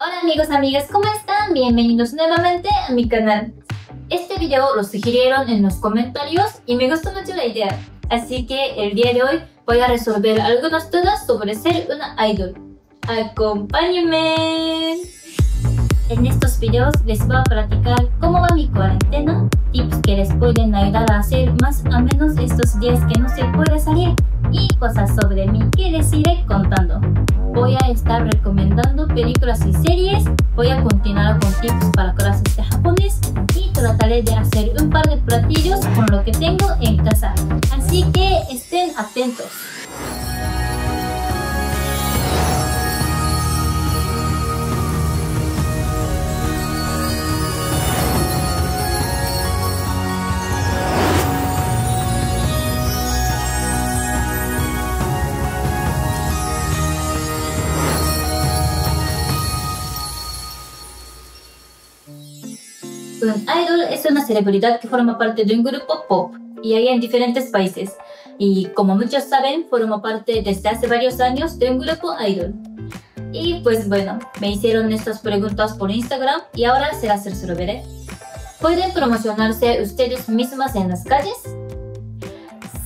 Hola amigos, amigas, ¿cómo están? Bienvenidos nuevamente a mi canal. Este video lo sugirieron en los comentarios y me gustó mucho la idea. Así que el día de hoy voy a resolver algunas dudas sobre ser una idol. ¡Acompáñenme! En estos videos les voy a platicar cómo va mi cuarentena, tips que les pueden ayudar a hacer más o menos estos días que no se puede salir y cosas sobre mí que les iré contando. Voy a estar recomendando películas y series, voy a continuar con tips para clases de japonés y trataré de hacer un par de platillos con lo que tengo en casa. Así que estén atentos. Un idol es una celebridad que forma parte de un grupo pop y hay en diferentes países. Y como muchos saben, forma parte desde hace varios años de un grupo idol. Y pues bueno, me hicieron estas preguntas por Instagram y ahora se las resolveré. ¿Pueden promocionarse ustedes mismas en las calles?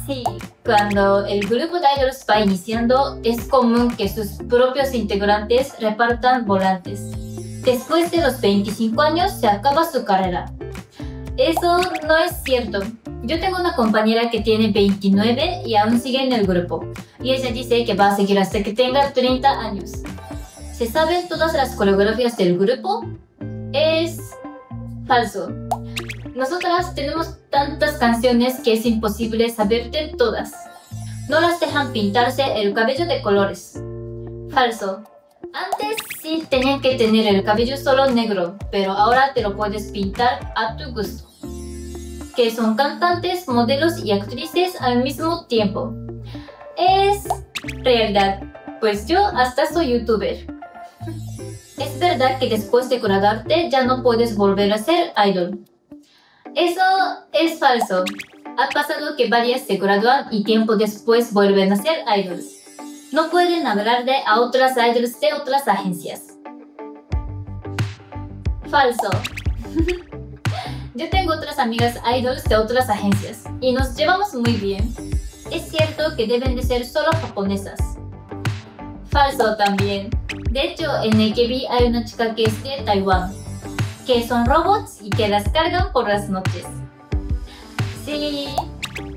Sí, cuando el grupo de idols va iniciando, es común que sus propios integrantes repartan volantes Después de los 25 años se acaba su carrera. Eso no es cierto. Yo tengo una compañera que tiene 29 y aún sigue en el grupo. Y ella dice que va a seguir hasta que tenga 30 años. ¿Se saben todas las coreografías del grupo? Es falso. Nosotras tenemos tantas canciones que es imposible saberte todas. No las dejan pintarse el cabello de colores. Falso. Antes sí tenían que tener el cabello solo negro, pero ahora te lo puedes pintar a tu gusto. Que son cantantes, modelos y actrices al mismo tiempo. Es realidad, pues yo hasta soy youtuber. Es verdad que después de graduarte ya no puedes volver a ser idol. Eso es falso. Ha pasado que varias se gradúan y tiempo después vuelven a ser idols no pueden hablarle a otras idols de otras agencias. Falso. Yo tengo otras amigas idols de otras agencias y nos llevamos muy bien. Es cierto que deben de ser solo japonesas. Falso también. De hecho, en AKB hay una chica que es de Taiwán, que son robots y que las cargan por las noches. Sí.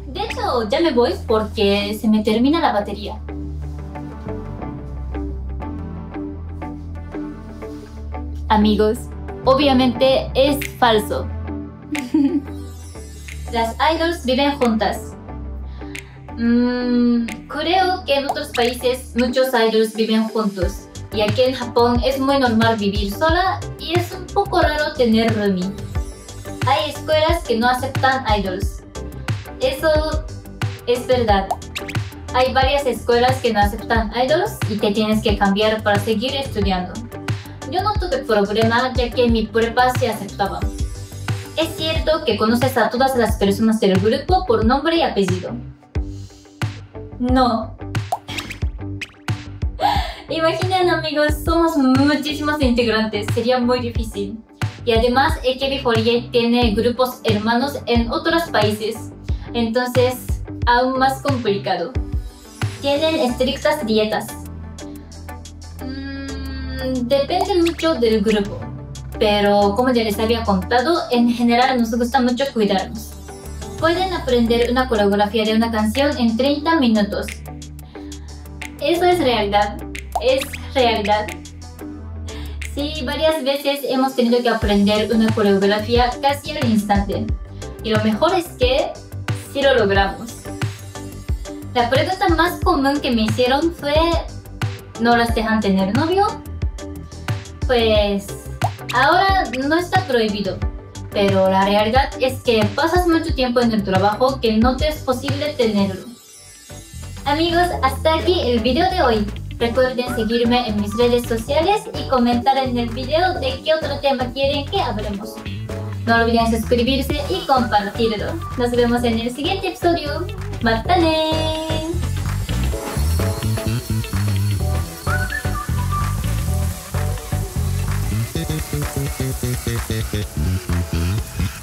De hecho, ya me voy porque se me termina la batería. Amigos, obviamente es falso. Las idols viven juntas. Mm, creo que en otros países muchos idols viven juntos. Y aquí en Japón es muy normal vivir sola y es un poco raro tener roomie. Hay escuelas que no aceptan idols. Eso es verdad. Hay varias escuelas que no aceptan idols y que tienes que cambiar para seguir estudiando. Yo no tuve problema ya que mi prueba se aceptaba. Es cierto que conoces a todas las personas del grupo por nombre y apellido. No. Imaginen amigos, somos muchísimos integrantes, sería muy difícil. Y además AKB48 tiene grupos hermanos en otros países, entonces aún más complicado. Tienen estrictas dietas, depende mucho del grupo, pero como ya les había contado, en general nos gusta mucho cuidarnos. Pueden aprender una coreografía de una canción en 30 minutos. Eso es realidad, es realidad. Sí, varias veces hemos tenido que aprender una coreografía casi al instante. Y lo mejor es que sí lo logramos. La pregunta más común que me hicieron fue ¿No las dejan tener novio? Pues ahora no está prohibido, pero la realidad es que pasas mucho tiempo en el trabajo que no te es posible tenerlo. Amigos, hasta aquí el video de hoy. Recuerden seguirme en mis redes sociales y comentar en el video de qué otro tema quieren que hablemos. No olviden suscribirse y compartirlo. Nos vemos en el siguiente episodio. ¡Matane! フフフフフフフ。